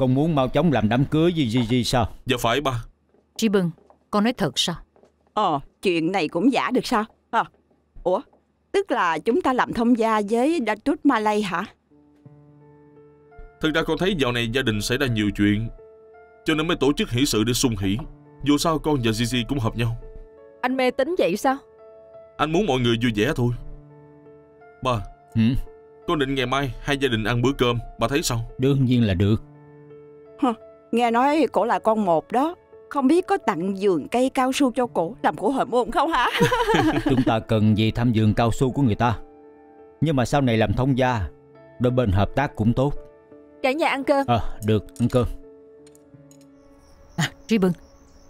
Con muốn mau chóng làm đám cưới với Gigi sao Dạ phải ba Tri Bưng, con nói thật sao? Ờ, chuyện này cũng giả được sao? À, ủa, tức là chúng ta làm thông gia với Datuk Malay hả? Thực ra con thấy dạo này gia đình xảy ra nhiều chuyện Cho nên mới tổ chức hỷ sự để sung hỷ Dù sao con và Gigi cũng hợp nhau Anh mê tính vậy sao? Anh muốn mọi người vui vẻ thôi Ba ừ? Con định ngày mai hai gia đình ăn bữa cơm Bà thấy sao Đương nhiên là được Nghe nói cổ là con một đó. Không biết có tặng vườn cây cao su cho cổ Làm cổ hồi môn không hả? Chúng ta cần gì thăm vườn cao su của người ta? Nhưng mà sau này làm thông gia Đôi bên hợp tác cũng tốt. Cả nhà ăn cơm. À được ăn cơm. À Tri Bưng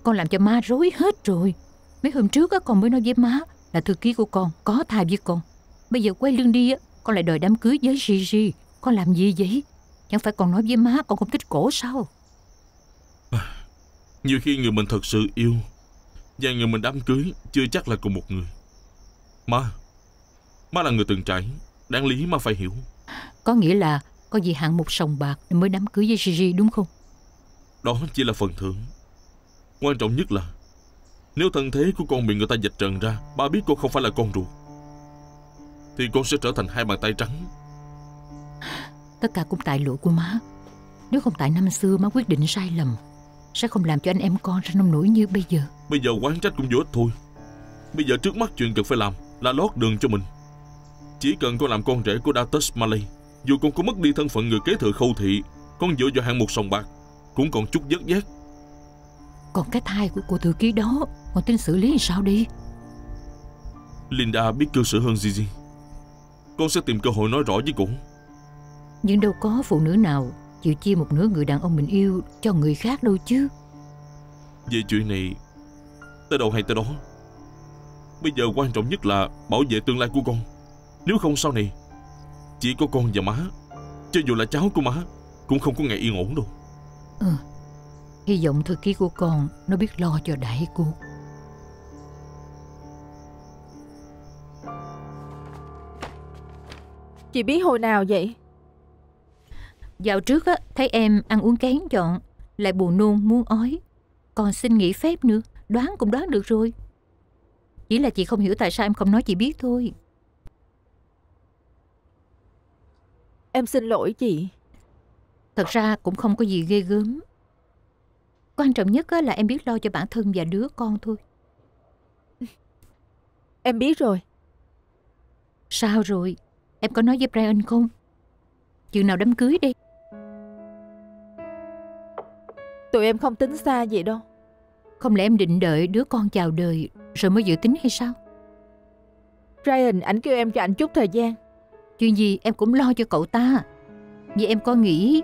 Con làm cho má rối hết rồi. Mấy hôm trước á, con mới nói với má Là thư ký của con có thai với con. Bây giờ quay lưng đi á Con lại đòi đám cưới với Gigi. Con làm gì vậy Chẳng phải con nói với má con không thích cổ sao? Nhiều khi người mình thật sự yêu Và người mình đám cưới Chưa chắc là cùng một người. Má Má là người từng trải Đáng lý má phải hiểu. Có nghĩa là có gì hạng một sòng bạc mới đám cưới với Gigi đúng không? Đó chỉ là phần thưởng. Quan trọng nhất là Nếu thân thế của con bị người ta dịch trần ra Ba biết con không phải là con ruột Thì con sẽ trở thành hai bàn tay trắng Tất cả cũng tại lỗi của má. Nếu không tại năm xưa má quyết định sai lầm Sẽ không làm cho anh em con ra nông nổi như bây giờ. Bây giờ quán trách cũng vô ích thôi. Bây giờ trước mắt chuyện cần phải làm Là lót đường cho mình. Chỉ cần con làm con rể của Datus Malay Dù con có mất đi thân phận người kế thừa khâu thị Con dựa vào hạng một sòng bạc Cũng còn chút vất vát Còn cái thai của cô thư ký đó Còn tính xử lý sao đi? Linda biết cư xử hơn Gigi. Con sẽ tìm cơ hội nói rõ với cô Nhưng đâu có phụ nữ nào Chịu chia một nửa người đàn ông mình yêu Cho người khác đâu chứ. Về chuyện này Tới đâu hay tới đó. Bây giờ quan trọng nhất là bảo vệ tương lai của con. Nếu không sau này Chỉ có con và má Cho dù là cháu của má Cũng không có ngày yên ổn đâu. Ừ Hy vọng thư ký của con Nó biết lo cho đại cô. Chị biết hồi nào vậy? Dạo trước á Thấy em ăn uống kén chọn Lại buồn nôn muốn ói. Còn xin nghỉ phép nữa Đoán cũng đoán được rồi. Chỉ là chị không hiểu tại sao em không nói chị biết thôi. Em xin lỗi chị. Thật ra cũng không có gì ghê gớm. Quan trọng nhất á là em biết lo cho bản thân và đứa con thôi. Em biết rồi. Sao rồi? Em có nói với Brian không? Chừng nào đám cưới đi Tụi em không tính xa vậy đâu. Không lẽ em định đợi đứa con chào đời Rồi mới dự tính hay sao? Ryan ảnh kêu em cho anh chút thời gian. Chuyện gì em cũng lo cho cậu ta. Vậy em có nghĩ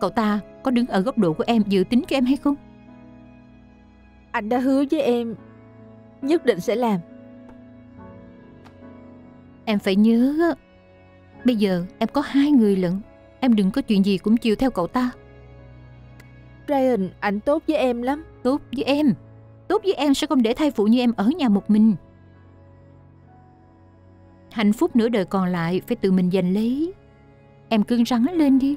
Cậu ta có đứng ở góc độ của em Dự tính cho em hay không? Anh đã hứa với em Nhất định sẽ làm. Em phải nhớ Bây giờ em có hai người lận. Em đừng có chuyện gì cũng chiều theo cậu ta Ryan ảnh tốt với em lắm. Tốt với em. Tốt với em sẽ không để thai phụ như em ở nhà một mình. Hạnh phúc nửa đời còn lại Phải tự mình giành lấy. Em cứng rắn lên đi.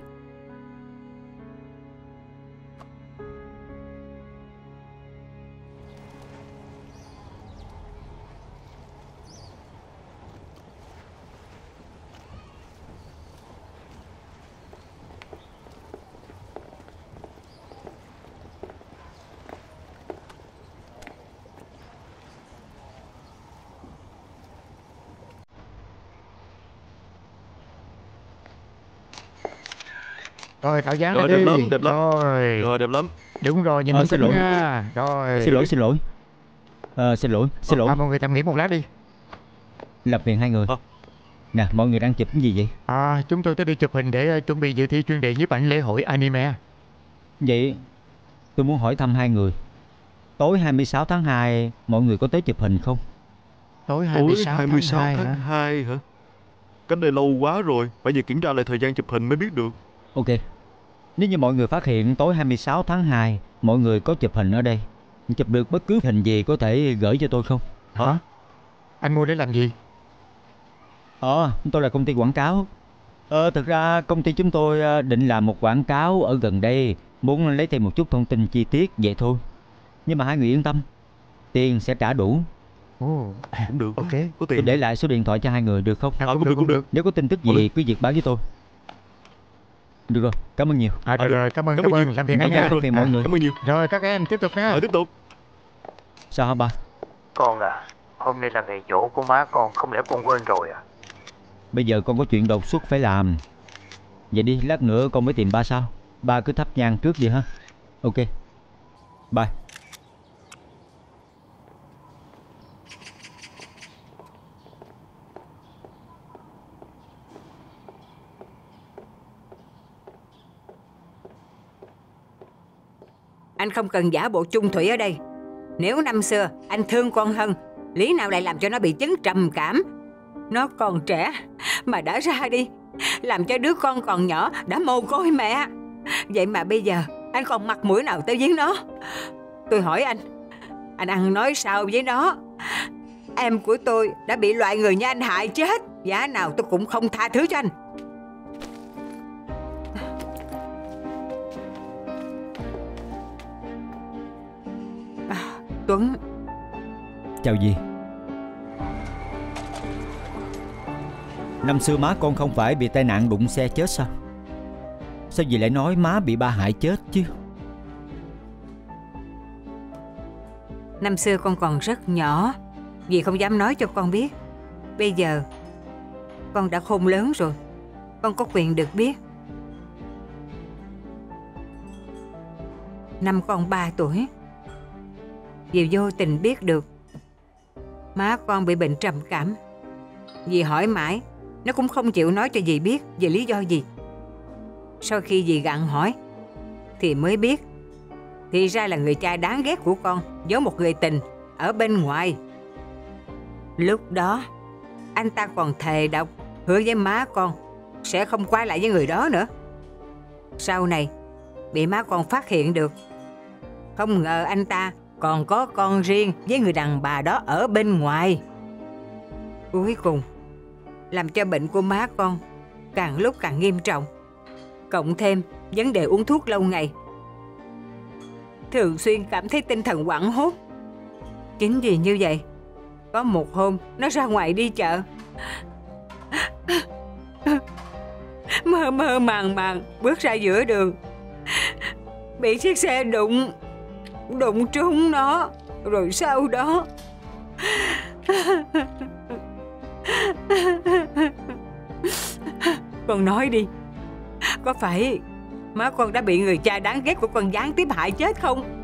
Rồi tạo dáng Rồi, lên đẹp đi lắm, đẹp lắm. Rồi. Rồi đẹp lắm. Đúng rồi nhìn ờ, xin lỗi. nha Rồi. Xin lỗi xin lỗi. Ờ, xin lỗi xin lỗi. À, Mọi người tạm nghỉ một lát đi. Làm phiền hai người. Hả? Nè mọi người đang chụp cái gì vậy? À chúng tôi tới đi chụp hình để ờ, chuẩn bị dự thi chuyên đề nhiếp ảnh lễ hội anime. Vậy tôi muốn hỏi thăm hai người. Tối 26 tháng 2 Mọi người có tới chụp hình không? Tối Ủa 26, 26 tháng 2 tháng hả? 2 hả? Cách đây lâu quá rồi Phải về kiểm tra lại thời gian chụp hình mới biết được. Ok Nếu như mọi người phát hiện tối 26 tháng 2 Mọi người có chụp hình ở đây Chụp được bất cứ hình gì có thể gửi cho tôi không Hả? Anh mua để làm gì? Ờ tôi là công ty quảng cáo Ờ thực ra công ty chúng tôi ờ, định làm một quảng cáo ở gần đây Muốn lấy thêm một chút thông tin chi tiết vậy thôi Nhưng mà hai người yên tâm Tiền sẽ trả đủ Ồ, Cũng được. ok. Có Tôi tiền. để lại số điện thoại cho hai người được không À, Ờ, cũng cũng được, được, cũng được. Nếu có tin tức gì cứ việc báo với tôi Được rồi, cảm ơn nhiều À, rồi, được. rồi, cảm ơn, Cảm cảm ơn làm việc ngay Cảm nha. ơn. phiền mọi người. Cảm ơn nhiều. Rồi, các em tiếp tục nha. Ờ, tiếp tục. Sao hả ba Con à, hôm nay là ngày dỗ của má con, không lẽ con quên rồi à? Bây giờ con có chuyện đột xuất phải làm Vậy đi, lát nữa con mới tìm ba sao Ba cứ thắp nhang trước đi ha Ok Bye Anh không cần giả bộ chung thủy ở đây. Nếu năm xưa, anh thương con hơn Lý nào lại làm cho nó bị chứng trầm cảm? Nó còn trẻ, Mà đã ra đi, Làm cho đứa con còn nhỏ đã mồ côi mẹ. Vậy mà bây giờ, Anh còn mặt mũi nào tới giếng nó? Tôi hỏi anh Anh ăn nói sao với nó? Em của tôi đã bị loại người như anh hại chết. Giá nào tôi cũng không tha thứ cho anh. Tuấn. Chào dì. Năm xưa má con không phải bị tai nạn đụng xe chết sao? Sao dì lại nói má bị ba hại chết chứ? Năm xưa con còn rất nhỏ Dì không dám nói cho con biết. Bây giờ Con đã khôn lớn rồi Con có quyền được biết. Năm con 3 tuổi Dì vô tình biết được. Má con bị bệnh trầm cảm. Dì hỏi mãi, Nó cũng không chịu nói cho dì biết Về lý do gì. Sau khi dì gặn hỏi, Thì mới biết. Thì ra là người cha đáng ghét của con với một người tình, Ở bên ngoài. Lúc đó, Anh ta còn thề độc Hứa với má con Sẽ không quay lại với người đó nữa. Sau này, Bị má con phát hiện được. Không ngờ anh ta còn có con riêng với người đàn bà đó ở bên ngoài. Cuối cùng, làm cho bệnh của má con càng lúc càng nghiêm trọng. Cộng thêm vấn đề uống thuốc lâu ngày. Thường xuyên cảm thấy tinh thần quảng hốt. Chính vì như vậy, có một hôm nó ra ngoài đi chợ. Mơ mơ màng màng bước ra giữa đường. Bị chiếc xe đụng đụng trúng nó. Rồi sau đó, con nói đi, có phải má con đã bị người cha đáng ghét của con gián tiếp hại chết không?